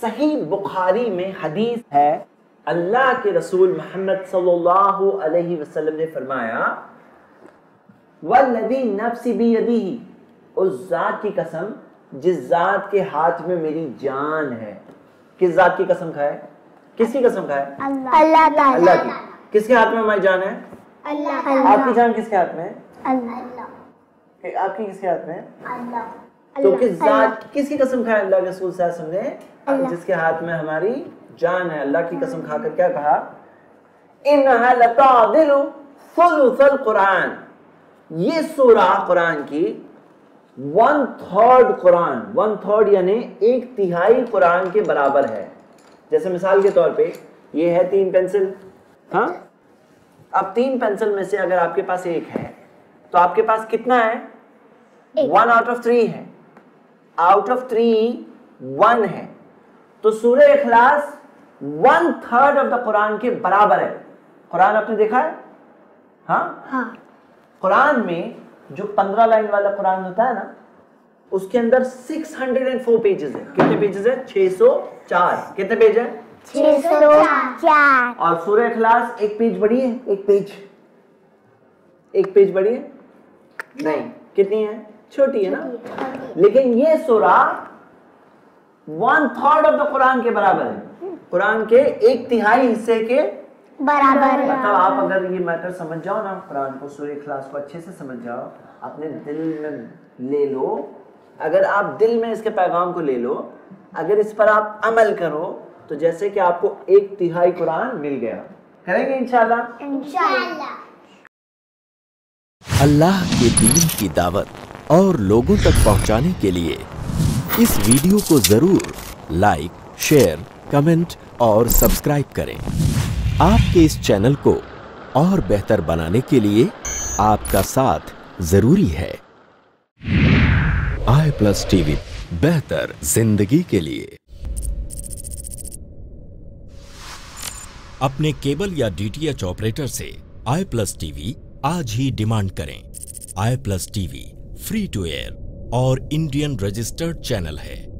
सही बुखारी में हदीस है अल्लाह के रसूल मोहम्मद सल्लल्लाहु अलैहि वसल्लम ने फरमाया वल्लदी नफ्सी उस जात की कसम जिस जात के हाथ में मेरी जान है। किस जात की कसम खाए? किसकी कसम खाए? अल्लाह ताला अल्लाह की। किसके हाथ में हमारी जान है? अल्लाह आपकी जान किसके हाथ में है? अल्लाह। आपकी किसके हाथ में है? अल्लाह। तो किस जात किसकी कसम खाए अल्लाह के रसूल सल्लल्लाहु अलैहि वसल्लम ने? जिसके हाथ में हमारी जान है अल्लाह की कसम खाकर क्या कहा? इन्नहा लतादिलु सुलुसल कुरान। ये सूरा कुरान की one third Quran one third यानी एक तिहाई कुरान के बराबर है। जैसे मिसाल के तौर पे ये है तीन पेंसिल। हाँ? अब तीन पेंसिल में से अगर आपके पास एक है तो आपके पास कितना है? वन आउट ऑफ़ थ्री है। आउट ऑफ़ थ्री वन है। तो सूर्य इखलास one third of the Quran के बराबर है। कुरान आपने देखा है? हाँ? हाँ। कुरान में जो पंद्रह लाइन वाला कुरान होता है ना उसके अंदर 604 पेजेस है। कितने पेजेस है? 604 कितने पेज है? छह सौ चार। और सूर्य इखलास एक पेज बड़ी है? एक पेज एक पेज बड़ी है? नहीं। कितनी है? छोटी है ना? लेकिन ये सूरा one third of the Quran के बराबर है। कुरान के एक तिहाई हिस्से के बराबर मतलब आप अगर ये मैटर समझ जाओ ना कुरान को सूर्य क्लास को अच्छे से समझ जाओ अपने दिल में ले लो। अगर आप दिल में इसके पैगाम को ले लो अगर इस पर आप अमल करो तो जैसे कि आपको एक तिहाई कुरान मिल गया। करेंगे इंशाल्लाह? इंशाल्लाह। अल्लाह के दीन की दावत। और लोगों तक पहुँचाने के लिए इस वीडियो को ज़रूर लाइक शेयर कमेंट और सब्सक्राइब करें। आपके इस चैनल को और बेहतर बनाने के लिए आपका साथ ज़रूरी है। आई प्लस टीवी बेहतर ज़िंदगी के लिए। अपने केबल या डीटीएच ऑपरेटर से आई प्लस टीवी आज ही डिमांड करें। I plus TV free to air और इंडियन रजिस्टर्ड चैनल है।